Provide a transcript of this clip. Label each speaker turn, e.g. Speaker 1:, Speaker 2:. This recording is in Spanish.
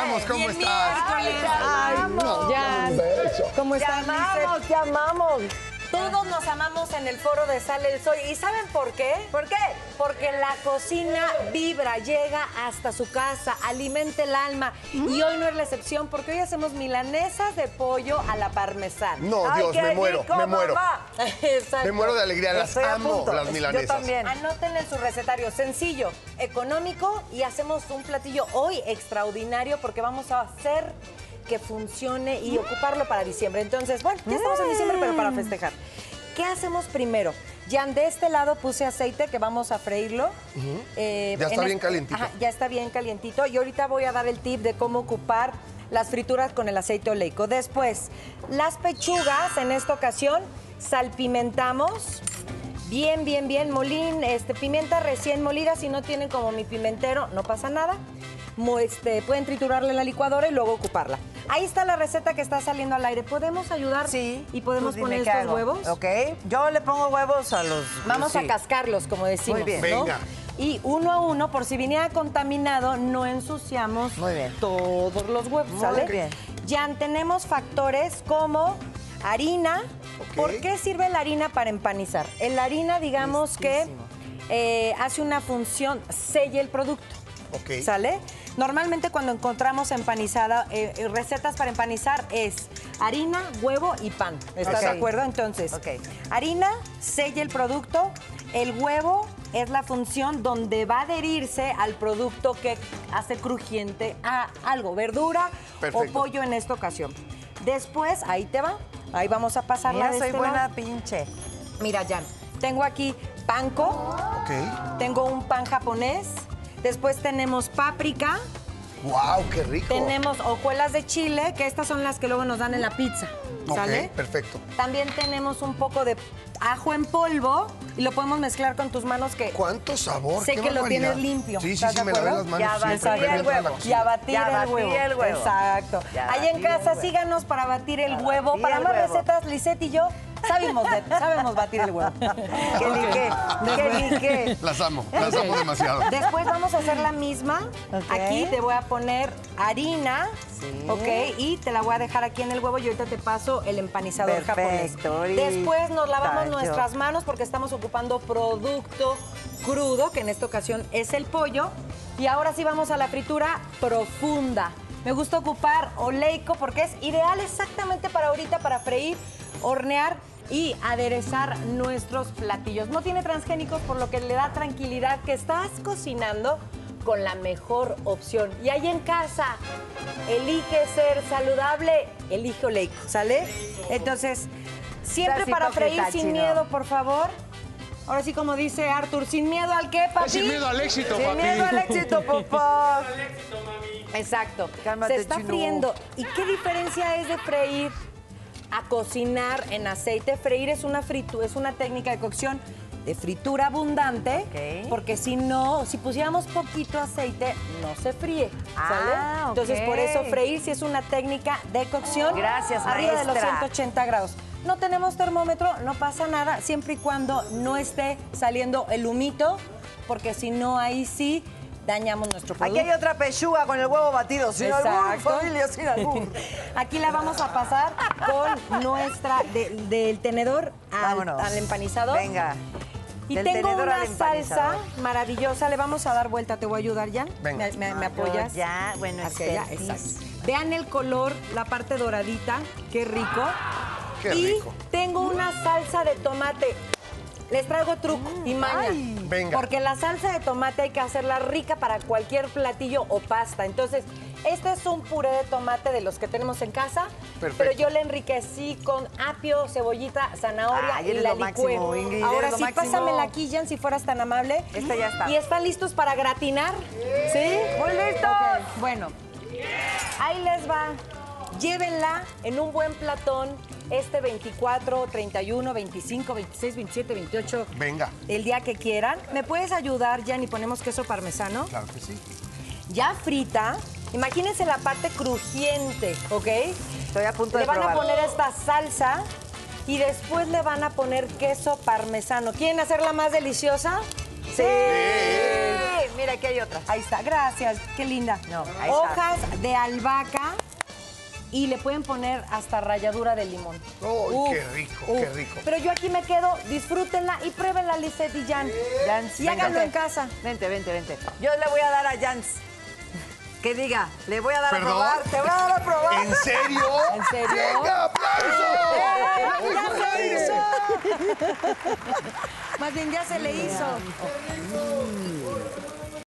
Speaker 1: estamos? ¿Cómo
Speaker 2: Bien,
Speaker 1: estás?
Speaker 2: miércoles.
Speaker 1: Ay, no,
Speaker 2: Ya.
Speaker 1: un beso.
Speaker 2: ¿Cómo
Speaker 3: Te
Speaker 2: están,
Speaker 3: amamos, te amamos.
Speaker 2: Todos nos amamos en el foro de Sale el Sol. ¿Y saben por qué?
Speaker 3: ¿Por qué?
Speaker 2: Porque la cocina vibra, llega hasta su casa, alimenta el alma. Y hoy no es la excepción, porque hoy hacemos milanesas de pollo a la parmesana.
Speaker 1: No,
Speaker 3: Ay,
Speaker 1: Dios, me muero,
Speaker 3: rico,
Speaker 1: me muero. Me muero de alegría, las
Speaker 3: Estoy
Speaker 1: amo, las
Speaker 3: Yo
Speaker 1: milanesas.
Speaker 3: también.
Speaker 2: Anoten en su recetario, sencillo, económico y hacemos un platillo hoy extraordinario porque vamos a hacer que funcione y ocuparlo para diciembre. Entonces, bueno, ya estamos en diciembre, pero para festejar. ¿Qué hacemos primero? Ya de este lado puse aceite que vamos a freírlo. Eh,
Speaker 1: Ya está
Speaker 2: en
Speaker 1: bien
Speaker 2: este-
Speaker 1: calientito.
Speaker 2: Ajá, ya está bien calientito. Y ahorita voy a dar el tip de cómo ocupar las frituras con el aceite oleico. Después, las pechugas, en esta ocasión, salpimentamos. Bien, bien, bien. Molín, este, pimienta recién molida. Si no tienen como mi pimentero, no pasa nada. Este, pueden triturarla en la licuadora y luego ocuparla. Ahí está la receta que está saliendo al aire. ¿Podemos ayudar?
Speaker 3: Sí.
Speaker 2: ¿Y podemos
Speaker 3: Tú
Speaker 2: poner estos
Speaker 3: hago.
Speaker 2: huevos?
Speaker 3: Ok. Yo le pongo huevos a los.
Speaker 2: Vamos a cascarlos, como decimos.
Speaker 3: Muy bien.
Speaker 2: ¿no?
Speaker 1: Venga.
Speaker 2: Y uno a uno, por si viniera contaminado, no ensuciamos
Speaker 3: Muy bien.
Speaker 2: todos los huevos,
Speaker 3: Muy
Speaker 2: ¿sale?
Speaker 3: bien.
Speaker 2: Ya tenemos factores como harina. ¿Por qué sirve la harina para empanizar? La harina, digamos que eh, hace una función, sella el producto. ¿Sale? Normalmente cuando encontramos empanizada, eh, eh, recetas para empanizar es harina, huevo y pan. ¿Estás de acuerdo? Entonces, harina sella el producto, el huevo es la función donde va a adherirse al producto que hace crujiente a algo, verdura
Speaker 1: Perfecto.
Speaker 2: o pollo en esta ocasión. Después, ahí te va, ahí vamos a pasarla
Speaker 3: Mira,
Speaker 2: de
Speaker 3: soy
Speaker 2: este
Speaker 3: buena
Speaker 2: lado.
Speaker 3: pinche.
Speaker 2: Mira, Jan, tengo aquí panko,
Speaker 1: Ok.
Speaker 2: tengo un pan japonés, después tenemos páprica,
Speaker 1: Wow, qué rico.
Speaker 2: tenemos hojuelas de chile, que estas son las que luego nos dan en la pizza.
Speaker 1: Ok,
Speaker 2: ¿Sale?
Speaker 1: perfecto.
Speaker 2: También tenemos un poco de ajo en polvo y lo podemos mezclar con tus manos que
Speaker 1: ¿Cuánto sabor?
Speaker 2: sé
Speaker 1: qué
Speaker 2: que lo tienes limpio.
Speaker 1: Sí, sí,
Speaker 2: ¿Estás
Speaker 1: sí, me lavé las manos.
Speaker 3: Ya
Speaker 1: siempre
Speaker 3: el huevo.
Speaker 2: Y a batir,
Speaker 3: Ya
Speaker 2: el, huevo.
Speaker 3: el huevo.
Speaker 2: Exacto. Ahí en casa síganos para batir el
Speaker 3: Ya
Speaker 2: huevo. Para
Speaker 3: el
Speaker 2: más
Speaker 3: huevo.
Speaker 2: recetas, Lisette y yo sabemos, de- sabemos batir el huevo.
Speaker 3: ¿Qué ni qué? ¿Qué ni qué?
Speaker 1: Las amo, las amo demasiado.
Speaker 2: Después vamos a hacer la misma. Aquí te voy a poner harina,
Speaker 3: Sí.
Speaker 2: ¿ok? Y te la voy a dejar aquí en el huevo y ahorita te paso el empanizador japonés.
Speaker 3: Perfecto,
Speaker 2: Después nos lavamos nuestras manos porque estamos ocupando producto crudo, que en esta ocasión es el pollo. Y ahora sí vamos a la fritura profunda. Me gusta ocupar oleico porque es ideal exactamente para ahorita, para freír, hornear y aderezar nuestros platillos. No tiene transgénicos, por lo que le da tranquilidad que estás cocinando con la mejor opción. Y ahí en casa, elige ser saludable, elige oleico, ¿sale? Entonces, siempre para freír sin
Speaker 3: chino.
Speaker 2: miedo, por favor. Ahora sí, como dice Arthur, sin miedo al qué, papi.
Speaker 4: Sin miedo al éxito,
Speaker 3: Sin
Speaker 4: papi.
Speaker 3: miedo al éxito, papá.
Speaker 2: Exacto.
Speaker 3: Cálmate,
Speaker 2: Se está
Speaker 3: chino.
Speaker 2: friendo. ¿Y qué diferencia es de freír a cocinar en aceite? Freír es una fritu es una técnica de cocción de fritura abundante, porque si no, si pusiéramos poquito aceite, no se fríe, ¿sale?
Speaker 3: Ah,
Speaker 2: Entonces,
Speaker 3: ok.
Speaker 2: por eso freír sí es una técnica de cocción
Speaker 3: Gracias,
Speaker 2: arriba de los
Speaker 3: maestra.
Speaker 2: 180 grados. No tenemos termómetro, no pasa nada, siempre y cuando no esté saliendo el humito, porque si no, ahí sí dañamos nuestro producto.
Speaker 3: Aquí hay otra pechuga con el huevo batido. Sin albur,
Speaker 2: Exacto.
Speaker 3: familia, sin albur.
Speaker 2: Aquí la vamos a pasar con nuestra de- del tenedor al, al empanizador.
Speaker 3: Venga.
Speaker 2: Y
Speaker 3: Del
Speaker 2: tengo una
Speaker 3: al
Speaker 2: salsa maravillosa. Le vamos a dar vuelta. ¿Te voy a ayudar, Jan?
Speaker 1: Venga.
Speaker 2: ¿Me, me- me
Speaker 3: No, yo
Speaker 2: apoyas?
Speaker 3: ya, bueno,
Speaker 2: Hacia allá,
Speaker 3: expertise.
Speaker 2: exacto. Vean el color, la parte doradita. Qué rico.
Speaker 1: Qué
Speaker 2: y
Speaker 1: rico.
Speaker 2: tengo una salsa de tomate. Les traigo truco y maña.
Speaker 1: Venga.
Speaker 2: Porque la salsa de tomate hay que hacerla rica para cualquier platillo o pasta. Entonces, este es un puré de tomate de los que tenemos en casa.
Speaker 1: Perfecto.
Speaker 2: Pero yo le enriquecí con apio, cebollita, zanahoria
Speaker 3: Ay,
Speaker 2: y la licué.
Speaker 3: máximo, Ingrid,
Speaker 2: Ahora sí,
Speaker 3: máximo.
Speaker 2: pásamela aquí, Jan, si fueras tan amable.
Speaker 3: Esta ya está.
Speaker 2: ¿Y están listos para gratinar? ¿Sí?
Speaker 3: ¡Muy listos!
Speaker 2: Bueno, ahí les va. Llévenla en un buen platón este 24, 31, 25, 26, 27, 28.
Speaker 1: Venga.
Speaker 2: El día que quieran. ¿Me puedes ayudar, Jan, y ponemos queso parmesano?
Speaker 1: Claro que sí.
Speaker 2: Ya frita. Imagínense la parte crujiente, ¿ok?
Speaker 3: Estoy a punto
Speaker 2: Le
Speaker 3: de
Speaker 2: van a poner esta salsa y después le van a poner queso parmesano. ¿Quieren hacerla más deliciosa? Sí.
Speaker 3: Mira, aquí hay otras.
Speaker 2: Ahí está, gracias, qué linda.
Speaker 3: No, ahí está.
Speaker 2: Hojas de albahaca y le pueden poner hasta ralladura de limón.
Speaker 1: Uy, qué rico, qué rico.
Speaker 2: Pero yo aquí me quedo, disfrútenla y pruébenla, Lisette y Jan.
Speaker 3: Jans,
Speaker 2: y háganlo en casa.
Speaker 3: Vente, vente, vente. Yo le voy a dar a Jans. Que diga, le voy a dar
Speaker 1: ¿Perdón?
Speaker 3: a probar. Te voy a dar a probar.
Speaker 1: ¿En serio?
Speaker 2: ¿En serio?
Speaker 1: ¡Venga, aplauso!
Speaker 2: ¡Eh, ya
Speaker 1: ¡Aplauso al
Speaker 2: se
Speaker 1: aire!
Speaker 2: hizo! Más bien ya se le hizo.